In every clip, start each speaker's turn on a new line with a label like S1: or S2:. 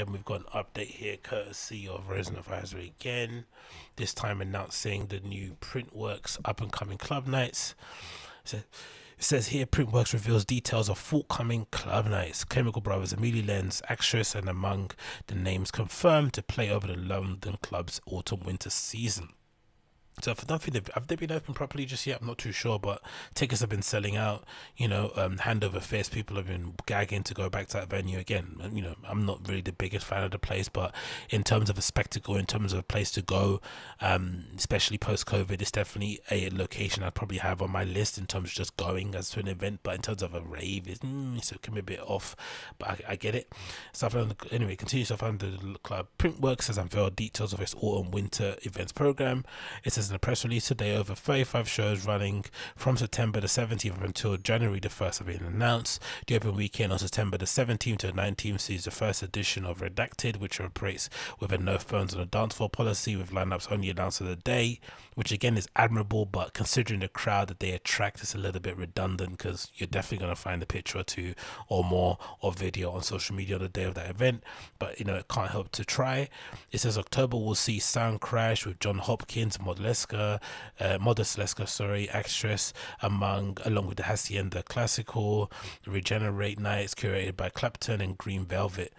S1: Then we've got an update here, courtesy of Resident Advisory again. This time announcing the new Printworks up and coming club nights. So it says here Printworks reveals details of forthcoming club nights. Chemical Brothers, Amelie Lens, Actress, and among the names confirmed to play over the London club's autumn winter season. So I don't think they've have they been open properly just yet. I'm not too sure, but tickets have been selling out. You know, um, handover fest. People have been gagging to go back to that venue again. You know, I'm not really the biggest fan of the place, but in terms of a spectacle, in terms of a place to go, um, especially post COVID, it's definitely a location I'd probably have on my list in terms of just going as to an event. But in terms of a rave, it's, mm, it's it can be a bit off, but I, I get it. Stuff so anyway, continue under the club. Printworks has unveiled details of its autumn winter events program. It says in a press release today, over 35 shows running from September the 17th until January the 1st have been announced. The open weekend on September the 17th to the 19th sees the first edition of Redacted, which operates with a no phones on a dance floor policy with lineups only announced of the day, which again is admirable, but considering the crowd that they attract, it's a little bit redundant because you're definitely going to find a picture or two or more or video on social media on the day of that event. But you know, it can't help to try. It says October will see Sound Crash with Jon Hopkins, Model Leska, uh, Modeselektor, sorry, actress, among along with the Hacienda Classical, Regenerate Nights curated by Clapton and Green Velvet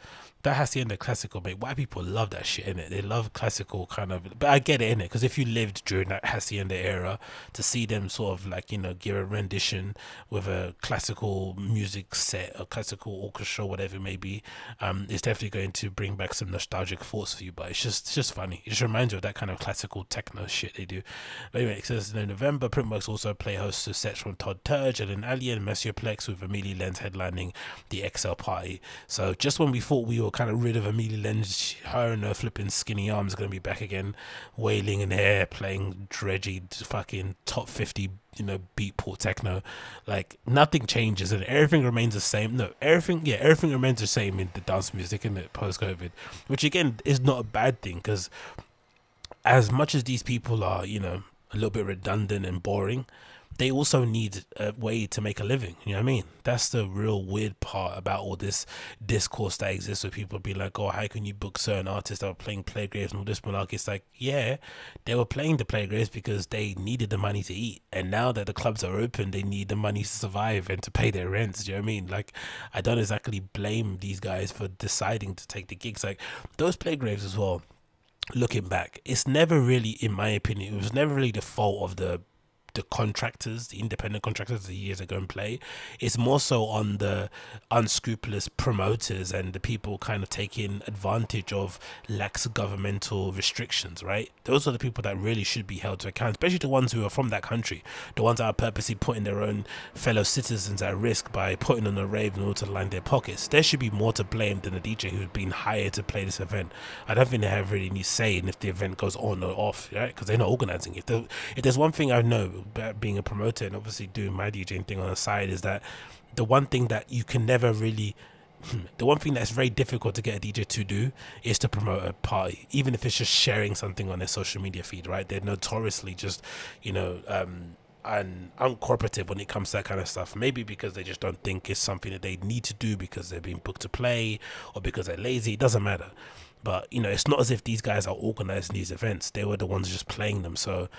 S1: that Hacienda the classical, mate. White people love that shit in it. They love classical kind of, but I get it in it because if you lived during that Hacienda era, to see them sort of like you know give a rendition with a classical music set, a classical orchestra, whatever it may be, um, it's definitely going to bring back some nostalgic thoughts for you. But it's just it's just funny. It just reminds you of that kind of classical techno shit they do. But anyway, it says in November, Printworks also play host to sets from Todd Terje, and an Alien, Monsieur Plex with Amelie Lens headlining the XL party. So just when we thought we were kind of rid of Amelie Lens. Her and her flipping skinny arms going to be back again, wailing in hair, playing dredgy fucking top 50, you know, beatport techno. Like nothing changes and everything remains the same. No, everything, yeah, everything remains the same in the dance music in the post COVID, which again is not a bad thing because as much as these people are, you know, a little bit redundant and boring they also need a way to make a living. You know what I mean? That's the real weird part about all this discourse that exists where people be like, oh, how can you book certain artists that are playing plague raves and all this malarkey? It's like, yeah, they were playing the plague raves because they needed the money to eat. And now that the clubs are open, they need the money to survive and to pay their rents. Do you know what I mean? Like, I don't exactly blame these guys for deciding to take the gigs. Like, those plague raves as well looking back, it's never really, in my opinion, it was never really the fault of the the contractors, the independent contractors the years ago and play. It's more so on the unscrupulous promoters and the people kind of taking advantage of lax governmental restrictions, right? Those are the people that really should be held to account, especially the ones who are from that country, the ones that are purposely putting their own fellow citizens at risk by putting on a rave in order to line their pockets. There should be more to blame than the DJ who's been hired to play this event. I don't think they have really any say in if the event goes on or off, right? Because they're not organizing it. If there's one thing I know being a promoter and obviously doing my DJing thing on the side is that the one thing that you can never really the one thing that's very difficult to get a DJ to do is to promote a party, even if it's just sharing something on their social media feed, right? They're notoriously just, you know, um, and uncooperative when it comes to that kind of stuff. Maybe because they just don't think it's something that they need to do because they're being booked to play or because they're lazy. It doesn't matter. But you know, it's not as if these guys are organizing these events. They were the ones just playing them. So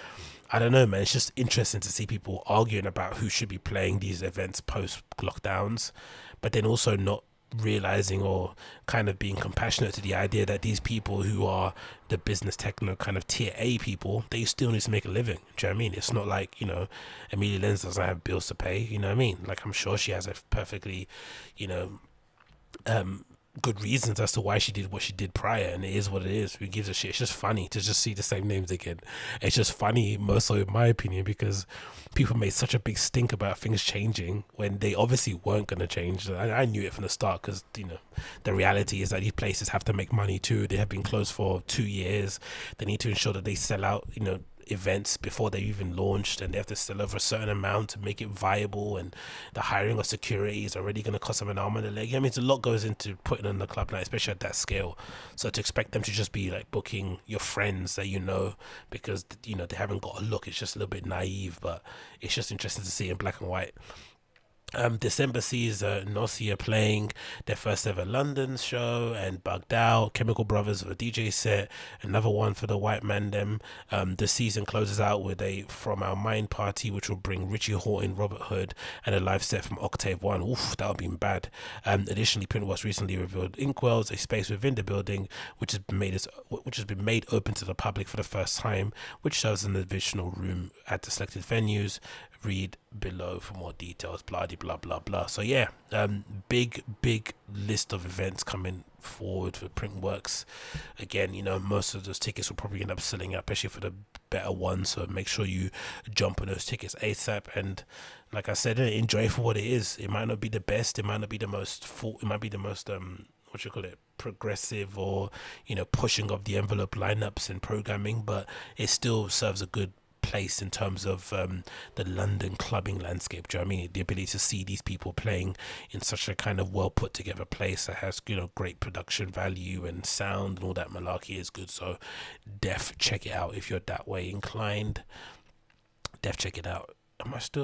S1: I don't know, man. It's just interesting to see people arguing about who should be playing these events post lockdowns, but then also not realizing or kind of being compassionate to the idea that these people who are the business techno kind of tier A people, they still need to make a living. Do you know what I mean? It's not like, you know, Amelie Lens doesn't have bills to pay, you know what I mean? Like I'm sure she has a perfectly, you know, um good reasons as to why she did what she did prior, and it is what it is. Who gives a shit? It's just funny to just see the same names again. It's just funny, most so in my opinion, because people made such a big stink about things changing when they obviously weren't going to change. I, I, knew it from the start because you know the reality is that these places have to make money too. They have been closed for two years. They need to ensure that they sell out. You know events before they even launched and they have to sell over a certain amount to make it viable and the hiring of security is already going to cost them an arm and a leg. I mean, it's a lot goes into putting on the club night, especially at that scale. So to expect them to just be like booking your friends that you know because, you know, they haven't got a look, it's just a little bit naive, but it's just interesting to see in black and white. Um, December sees uh, Nosia playing their first ever London show and Bugged Out, Chemical Brothers with a DJ set, another one for the White Man Them. Um, the season closes out with a From Our Mind party, which will bring Richie Hawtin, Robert Hood, and a live set from Octave One. Oof, that would be bad. Um, additionally, Printworks recently revealed Inkwells, a space within the building, which has been made as, which has been made open to the public for the first time, which as an additional room at the selected venues read below for more details blah blah blah blah. So yeah um big big list of events coming forward for printworks. Again you know most of those tickets will probably end up selling out especially for the better ones. So make sure you jump on those tickets asap and like i said enjoy for what it is. It might not be the best. It might not be the most full it might be the most um what you call it progressive or you know pushing of the envelope lineups and programming but it still serves a good place in terms of um, the London clubbing landscape. Do you know I mean? The ability to see these people playing in such a kind of well put together place that has, you know, great production value and sound and all that malarkey is good. So, def check it out if you're that way inclined. Def check it out. Am I still?